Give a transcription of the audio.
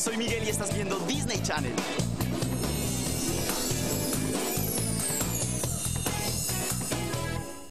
soy Miguel y estás viendo Disney Channel.